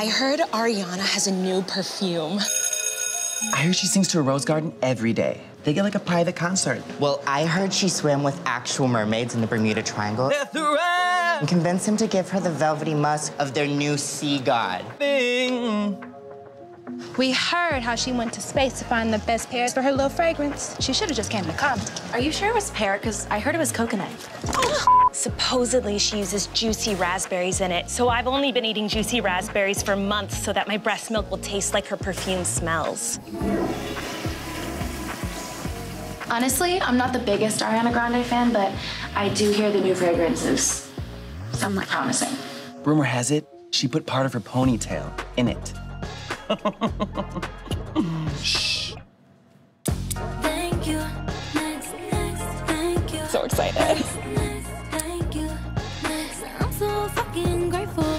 I heard Ariana has a new perfume. I heard she sings to a rose garden every day. They get like a private concert. Well, I heard she swam with actual mermaids in the Bermuda Triangle. And convinced him to give her the velvety musk of their new sea god. We heard how she went to space to find the best pears for her little fragrance. She should have just came to come. Are you sure it was pear? Because I heard it was coconut. Supposedly she uses juicy raspberries in it, so I've only been eating juicy raspberries for months so that my breast milk will taste like her perfume smells. Honestly, I'm not the biggest Ariana Grande fan, but I do hear the new fragrance is somewhat promising. Rumor has it, she put part of her ponytail in it. Shh. Thank you. Next, next, thank you. So excited. Next, thank you. I'm so fucking grateful.